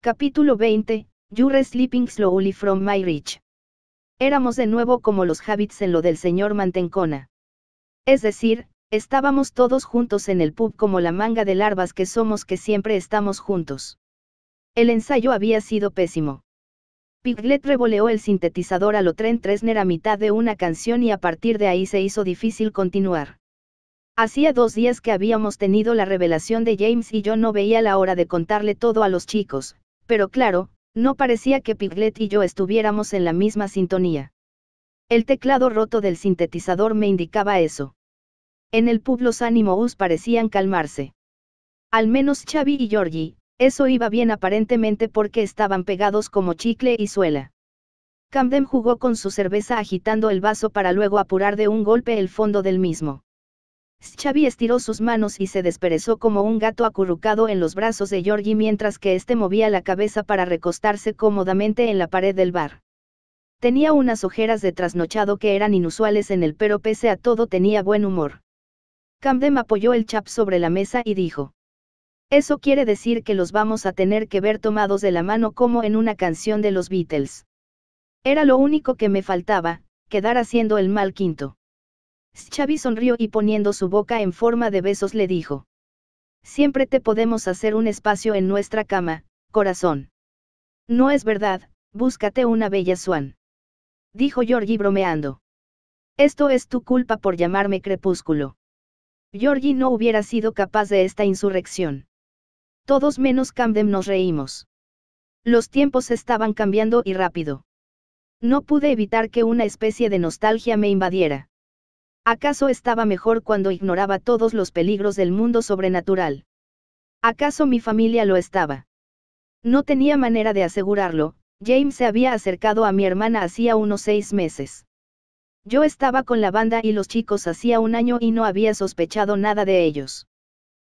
Capítulo 20, You're sleeping slowly from my reach. Éramos de nuevo como los habits en lo del señor Mantencona. Es decir, estábamos todos juntos en el pub como la manga de larvas que somos que siempre estamos juntos. El ensayo había sido pésimo. Piglet revoleó el sintetizador a lo tren Tresner a mitad de una canción y a partir de ahí se hizo difícil continuar. Hacía dos días que habíamos tenido la revelación de James y yo no veía la hora de contarle todo a los chicos, pero claro, no parecía que Piglet y yo estuviéramos en la misma sintonía. El teclado roto del sintetizador me indicaba eso. En el pub los ánimos parecían calmarse. Al menos Xavi y Georgie, eso iba bien aparentemente porque estaban pegados como chicle y suela. Camden jugó con su cerveza agitando el vaso para luego apurar de un golpe el fondo del mismo. Xavi estiró sus manos y se desperezó como un gato acurrucado en los brazos de Georgie mientras que éste movía la cabeza para recostarse cómodamente en la pared del bar. Tenía unas ojeras de trasnochado que eran inusuales en él pero pese a todo tenía buen humor. Camden apoyó el chap sobre la mesa y dijo. Eso quiere decir que los vamos a tener que ver tomados de la mano como en una canción de los Beatles. Era lo único que me faltaba, quedar haciendo el mal quinto. Xavi sonrió y poniendo su boca en forma de besos le dijo. Siempre te podemos hacer un espacio en nuestra cama, corazón. No es verdad, búscate una bella Swan. Dijo Georgie bromeando. Esto es tu culpa por llamarme crepúsculo. Georgie no hubiera sido capaz de esta insurrección. Todos menos Camden nos reímos. Los tiempos estaban cambiando y rápido. No pude evitar que una especie de nostalgia me invadiera. ¿Acaso estaba mejor cuando ignoraba todos los peligros del mundo sobrenatural? ¿Acaso mi familia lo estaba? No tenía manera de asegurarlo, James se había acercado a mi hermana hacía unos seis meses. Yo estaba con la banda y los chicos hacía un año y no había sospechado nada de ellos.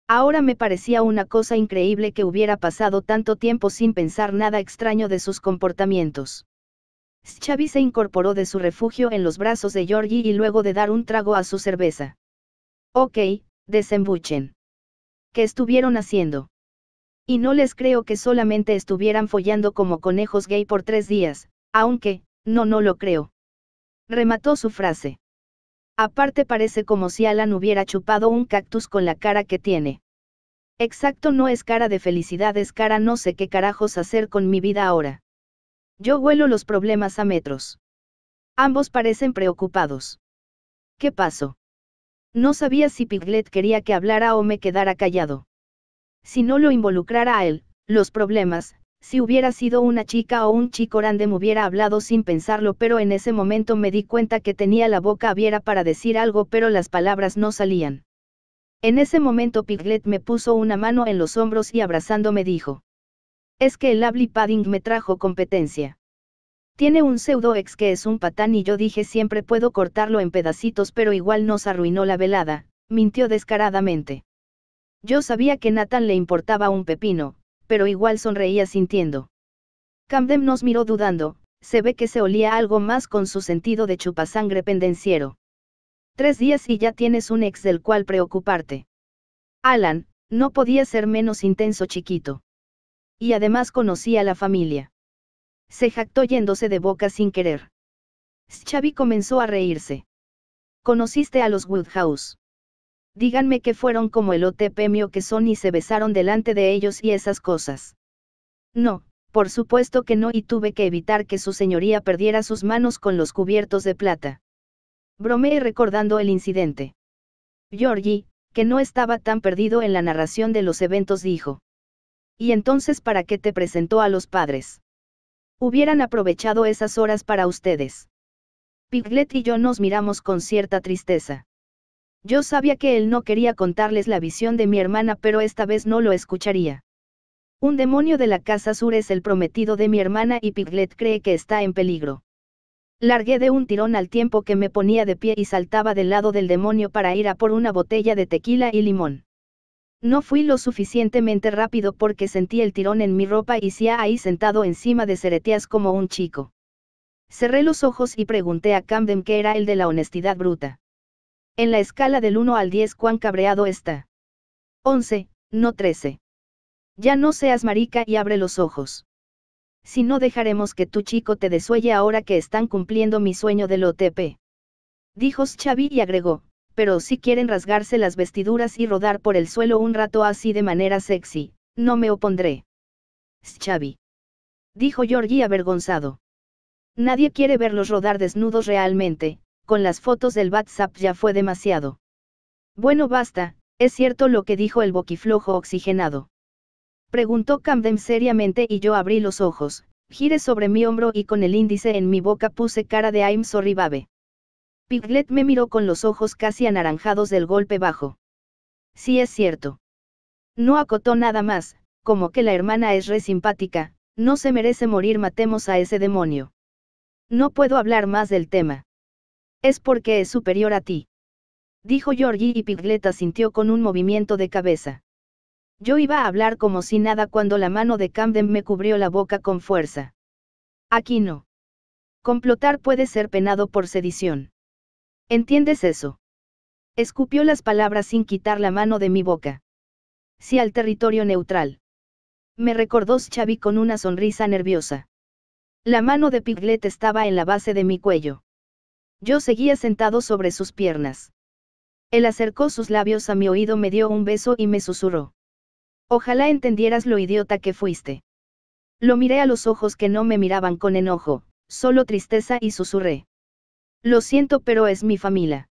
Ahora me parecía una cosa increíble que hubiera pasado tanto tiempo sin pensar nada extraño de sus comportamientos. Xavi se incorporó de su refugio en los brazos de Georgie y luego de dar un trago a su cerveza. Ok, desembuchen. ¿Qué estuvieron haciendo? Y no les creo que solamente estuvieran follando como conejos gay por tres días, aunque, no, no lo creo. Remató su frase. Aparte parece como si Alan hubiera chupado un cactus con la cara que tiene. Exacto, no es cara de felicidad, es cara no sé qué carajos hacer con mi vida ahora. Yo huelo los problemas a metros. Ambos parecen preocupados. ¿Qué pasó? No sabía si Piglet quería que hablara o me quedara callado. Si no lo involucrara a él, los problemas, si hubiera sido una chica o un chico grande me hubiera hablado sin pensarlo, pero en ese momento me di cuenta que tenía la boca abierta para decir algo, pero las palabras no salían. En ese momento Piglet me puso una mano en los hombros y abrazándome dijo. Es que el Lovely Padding me trajo competencia. Tiene un pseudo ex que es un patán y yo dije siempre puedo cortarlo en pedacitos pero igual nos arruinó la velada, mintió descaradamente. Yo sabía que Nathan le importaba un pepino, pero igual sonreía sintiendo. Camden nos miró dudando, se ve que se olía algo más con su sentido de chupasangre pendenciero. Tres días y ya tienes un ex del cual preocuparte. Alan, no podía ser menos intenso chiquito y además conocía a la familia. Se jactó yéndose de boca sin querer. Xavi comenzó a reírse. ¿Conociste a los Woodhouse? Díganme que fueron como el otepemio que son y se besaron delante de ellos y esas cosas. No, por supuesto que no y tuve que evitar que su señoría perdiera sus manos con los cubiertos de plata. Bromeé recordando el incidente. Georgie, que no estaba tan perdido en la narración de los eventos, dijo. ¿Y entonces para qué te presentó a los padres? Hubieran aprovechado esas horas para ustedes. Piglet y yo nos miramos con cierta tristeza. Yo sabía que él no quería contarles la visión de mi hermana, pero esta vez no lo escucharía. Un demonio de la casa sur es el prometido de mi hermana y Piglet cree que está en peligro. Largué de un tirón al tiempo que me ponía de pie y saltaba del lado del demonio para ir a por una botella de tequila y limón. No fui lo suficientemente rápido porque sentí el tirón en mi ropa y se ahí sentado encima de Ceretías como un chico. Cerré los ojos y pregunté a Camden qué era el de la honestidad bruta. En la escala del 1 al 10 cuán cabreado está. 11, no 13. Ya no seas marica y abre los ojos. Si no dejaremos que tu chico te desuelle ahora que están cumpliendo mi sueño del OTP. Dijo Xavi y agregó, pero si quieren rasgarse las vestiduras y rodar por el suelo un rato así de manera sexy, no me opondré. Xavi. Dijo Georgie avergonzado. Nadie quiere verlos rodar desnudos realmente, con las fotos del WhatsApp ya fue demasiado. Bueno basta, es cierto lo que dijo el boquiflojo oxigenado. Preguntó Camden seriamente y yo abrí los ojos, giré sobre mi hombro y con el índice en mi boca puse cara de I'm sorry babe. Piglet me miró con los ojos casi anaranjados del golpe bajo. Sí es cierto. No acotó nada más, como que la hermana es re simpática, no se merece morir matemos a ese demonio. No puedo hablar más del tema. Es porque es superior a ti. Dijo Georgie y Piglet asintió con un movimiento de cabeza. Yo iba a hablar como si nada cuando la mano de Camden me cubrió la boca con fuerza. Aquí no. Complotar puede ser penado por sedición. ¿Entiendes eso? Escupió las palabras sin quitar la mano de mi boca. Sí al territorio neutral. Me recordó Xavi con una sonrisa nerviosa. La mano de Piglet estaba en la base de mi cuello. Yo seguía sentado sobre sus piernas. Él acercó sus labios a mi oído, me dio un beso y me susurró. Ojalá entendieras lo idiota que fuiste. Lo miré a los ojos que no me miraban con enojo, solo tristeza y susurré. Lo siento pero es mi familia.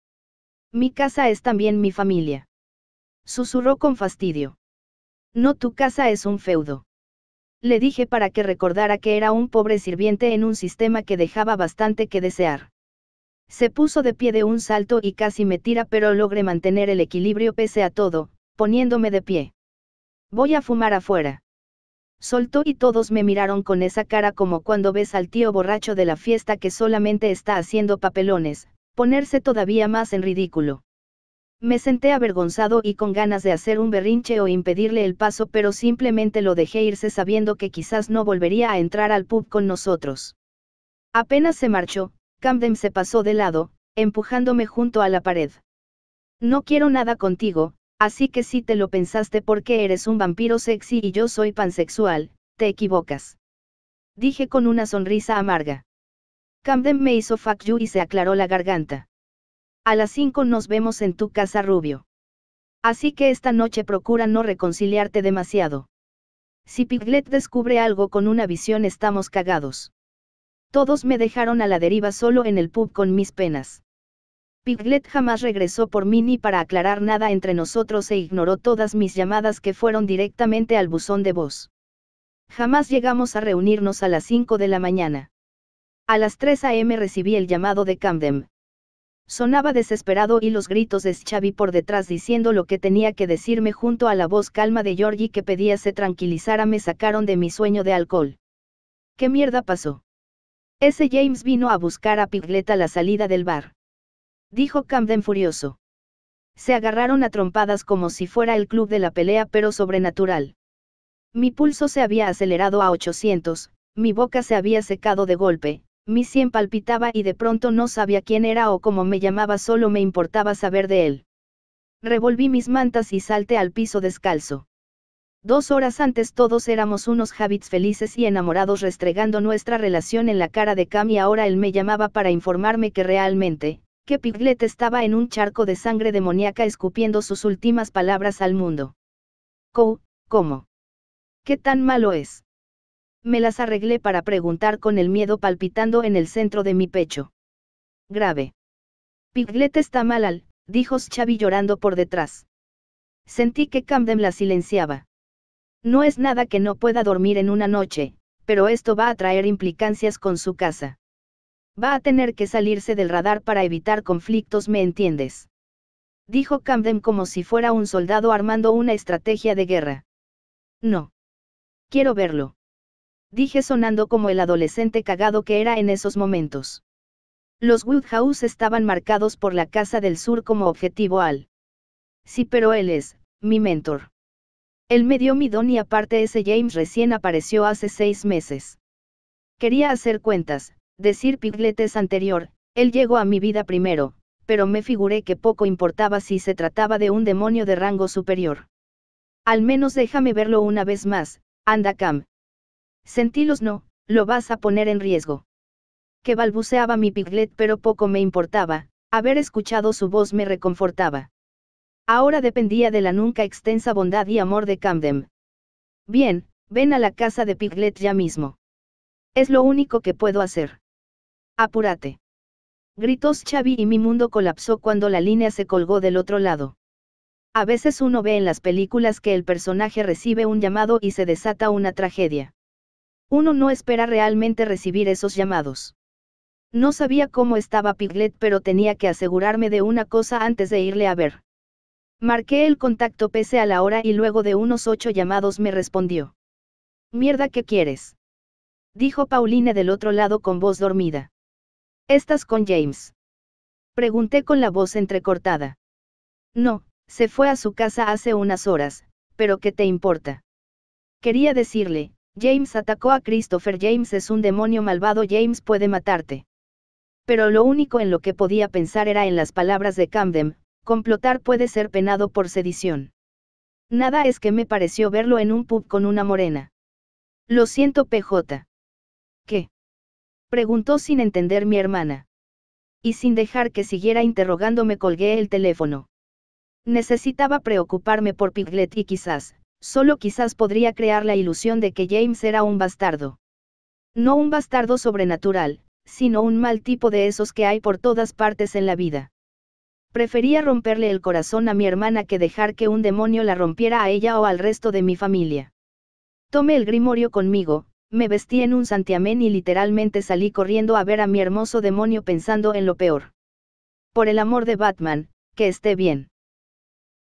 Mi casa es también mi familia. Susurró con fastidio. No tu casa es un feudo. Le dije para que recordara que era un pobre sirviente en un sistema que dejaba bastante que desear. Se puso de pie de un salto y casi me tira pero logré mantener el equilibrio pese a todo, poniéndome de pie. Voy a fumar afuera. Soltó y todos me miraron con esa cara como cuando ves al tío borracho de la fiesta que solamente está haciendo papelones, ponerse todavía más en ridículo. Me senté avergonzado y con ganas de hacer un berrinche o impedirle el paso, pero simplemente lo dejé irse sabiendo que quizás no volvería a entrar al pub con nosotros. Apenas se marchó, Camden se pasó de lado, empujándome junto a la pared. No quiero nada contigo, Así que si te lo pensaste porque eres un vampiro sexy y yo soy pansexual, te equivocas. Dije con una sonrisa amarga. Camden me hizo fuck you y se aclaró la garganta. A las 5 nos vemos en tu casa rubio. Así que esta noche procura no reconciliarte demasiado. Si Piglet descubre algo con una visión estamos cagados. Todos me dejaron a la deriva solo en el pub con mis penas. Piglet jamás regresó por mí ni para aclarar nada entre nosotros e ignoró todas mis llamadas que fueron directamente al buzón de voz. Jamás llegamos a reunirnos a las 5 de la mañana. A las 3 a.m. recibí el llamado de Camden. Sonaba desesperado y los gritos de Xavi por detrás diciendo lo que tenía que decirme junto a la voz calma de Georgie que pedía se tranquilizara me sacaron de mi sueño de alcohol. ¿Qué mierda pasó? Ese James vino a buscar a Piglet a la salida del bar dijo Camden furioso. Se agarraron a trompadas como si fuera el club de la pelea pero sobrenatural. Mi pulso se había acelerado a 800, mi boca se había secado de golpe, mi sien palpitaba y de pronto no sabía quién era o cómo me llamaba, solo me importaba saber de él. Revolví mis mantas y salté al piso descalzo. Dos horas antes todos éramos unos habits felices y enamorados restregando nuestra relación en la cara de Cam y ahora él me llamaba para informarme que realmente, que Piglet estaba en un charco de sangre demoníaca escupiendo sus últimas palabras al mundo. ¿cómo? ¿Qué tan malo es? Me las arreglé para preguntar con el miedo palpitando en el centro de mi pecho. Grave. Piglet está mal al, dijo Xavi llorando por detrás. Sentí que Camden la silenciaba. No es nada que no pueda dormir en una noche, pero esto va a traer implicancias con su casa. Va a tener que salirse del radar para evitar conflictos, ¿me entiendes? Dijo Camden como si fuera un soldado armando una estrategia de guerra. No. Quiero verlo. Dije sonando como el adolescente cagado que era en esos momentos. Los Woodhouse estaban marcados por la Casa del Sur como objetivo al. Sí, pero él es, mi mentor. Él me dio mi don y aparte ese James recién apareció hace seis meses. Quería hacer cuentas, Decir Piglet es anterior, él llegó a mi vida primero, pero me figuré que poco importaba si se trataba de un demonio de rango superior. Al menos déjame verlo una vez más, anda Cam. Sentilos no, lo vas a poner en riesgo. Que balbuceaba mi piglet pero poco me importaba, haber escuchado su voz me reconfortaba. Ahora dependía de la nunca extensa bondad y amor de Camden. Bien, ven a la casa de Piglet ya mismo. Es lo único que puedo hacer. Apúrate. Gritó Xavi y mi mundo colapsó cuando la línea se colgó del otro lado. A veces uno ve en las películas que el personaje recibe un llamado y se desata una tragedia. Uno no espera realmente recibir esos llamados. No sabía cómo estaba Piglet pero tenía que asegurarme de una cosa antes de irle a ver. Marqué el contacto pese a la hora y luego de unos ocho llamados me respondió. Mierda, ¿qué quieres? Dijo Pauline del otro lado con voz dormida. ¿Estás con James? Pregunté con la voz entrecortada. No, se fue a su casa hace unas horas, pero ¿qué te importa? Quería decirle, James atacó a Christopher James es un demonio malvado James puede matarte. Pero lo único en lo que podía pensar era en las palabras de Camden, complotar puede ser penado por sedición. Nada es que me pareció verlo en un pub con una morena. Lo siento PJ. ¿Qué? Preguntó sin entender mi hermana. Y sin dejar que siguiera interrogándome colgué el teléfono. Necesitaba preocuparme por Piglet y quizás, solo quizás podría crear la ilusión de que James era un bastardo. No un bastardo sobrenatural, sino un mal tipo de esos que hay por todas partes en la vida. Prefería romperle el corazón a mi hermana que dejar que un demonio la rompiera a ella o al resto de mi familia. Tomé el grimorio conmigo, me vestí en un santiamén y literalmente salí corriendo a ver a mi hermoso demonio pensando en lo peor. Por el amor de Batman, que esté bien.